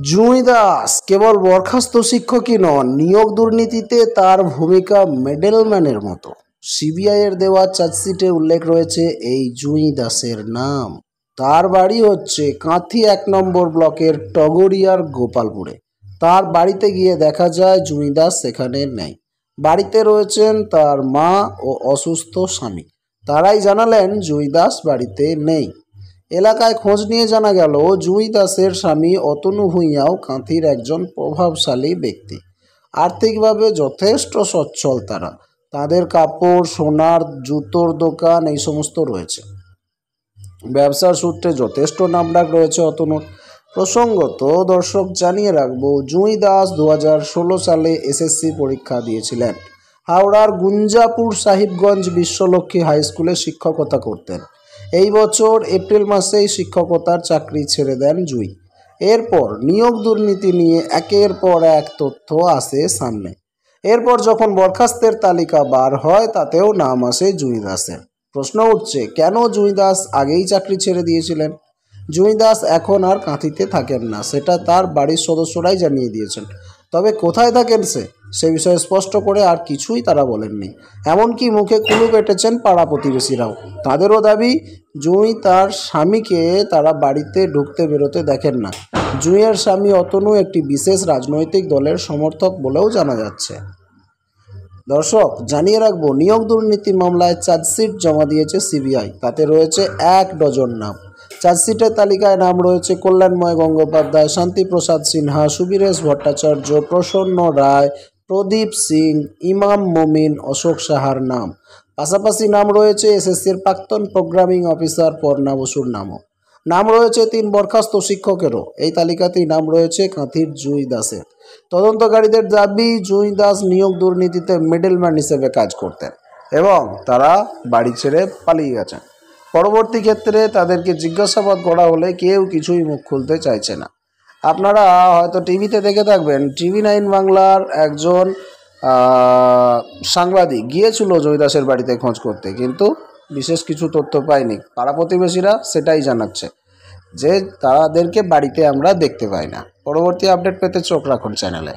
জুঁই দাস কেবল বরখাস্ত শিক্ষকই নন, নিয়োগ দুর্নীতিতে তার ভূমিকা মেডেলম্যানের মতো। সিবিআইয়ের দেওয়া চার্জশিটে উল্লেখ রয়েছে, এই জুঁই দাসের নাম। তার বাড়ি হচ্ছে কাঁথি এক নম্বর ব্লকের টগরিয়ার গোপালপুরে। তার বাড়িতে গিয়ে দেখা যায় জুঁই দাস সেখানে নেই। বাড়িতে রয়েছেন তার মা ও অসুস্থ স্বামী। তারাই জানালেন জুঁই দাস বাড়িতে নেই। এলাকায় খোঁজ নিয়ে জানা গেল, জুঁই দাসের স্বামী অতনু ভূঁইয়াও কাঁথির একজন প্রভাবশালী ব্যক্তি। আর্থিকভাবে যথেষ্ট সচ্ছল তারা। তাদের কাপড়, সোনার, জুতোর দোকান এই সমস্ত রয়েছে। ব্যবসার সূত্রে যথেষ্ট নামডাক রয়েছে অতনুর। প্রসঙ্গত, দর্শক, জানিয়ে রাখব, জুঁই দাস দু হাজার ষোলো সালে এসএসসি পরীক্ষা দিয়েছিলেন। হাওড়ার গুঞ্জাপুর সাহিবগঞ্জ বিশ্বলক্ষ্মী হাই স্কুলে শিক্ষকতা করতেন। এই বছর এপ্রিল মাসেই শিক্ষকতার চাকরি ছেড়ে দেন জুই। এরপর নিয়োগ দুর্নীতি নিয়ে একের পর এক তথ্য আসে সামনে। এরপর যখন বরখাস্তের তালিকা বার হয়, তাতেও নাম আসে জুঁই দাসের। প্রশ্ন উঠছে, কেন জুঁই দাস আগেই চাকরি ছেড়ে দিয়েছিলেন? জুঁই দাস এখন আর কাঁথিতে থাকেন না, সেটা তার বাড়ির সদস্যরাই জানিয়ে দিয়েছেন। তবে কোথায় থাকেন সে? সে বিষয়ে স্পষ্ট করে আর কিছুই তারা বলেননি। এমনকি মুখে কুলু কেটেছেন পাড়া প্রতিবেশীরাও। তাদেরও দাবি, জুঁই তার স্বামীকে তারা বাড়িতে ঢুকতে বেরোতে দেখেন না। জুঁইয়ের স্বামী অতনু একটি বিশেষ রাজনৈতিক দলের সমর্থক বলেও জানা যাচ্ছে। দর্শক, জানিয়ে রাখব, নিয়োগ দুর্নীতি মামলায় চার্জশিট জমা দিয়েছে সিবিআই। তাতে রয়েছে এক ডজন নাম। চার্জশিটের তালিকায় নাম রয়েছে কল্যাণময় গঙ্গোপাধ্যায়, শান্তিপ্রসাদ সিনহা, সুবীরেশ ভট্টাচার্য, প্রসন্ন রায়, প্রদীপ সিং, ইমাম মমিন, অশোক সাহার নাম। পাশাপাশি নাম রয়েছে এসএসসির প্রাক্তন প্রোগ্রামিং অফিসার পর্ণা বসুর নামও। নাম রয়েছে তিন বরখাস্ত শিক্ষকেরও। এই তালিকাতেই নাম রয়েছে কাঁথির জুই দাসের। তদন্তকারীদের দাবি, জুই দাস নিয়োগ দুর্নীতিতে মিডলম্যান হিসেবে কাজ করতেন এবং তারা বাড়ি ছেড়ে পালিয়ে গেছেন। পরবর্তী ক্ষেত্রে তাদেরকে জিজ্ঞাসাবাদ করা হলে কেউ কিছুই মুখ খুলতে চাইছে না। আপনারা হয়তো টিভিতে দেখে থাকবেন, টিভি নাইন বাংলার একজন সাংবাদিক গিয়েছিল জয়দাসের বাড়িতে খোঁজ করতে, কিন্তু বিশেষ কিছু তথ্য পাইনি পাড়া প্রতিবেশীরা সেটাই জানাচ্ছে যে তাদেরকে বাড়িতে আমরা দেখতে পাই না। পরবর্তী আপডেট পেতে চোখ রাখুন চ্যানেলে।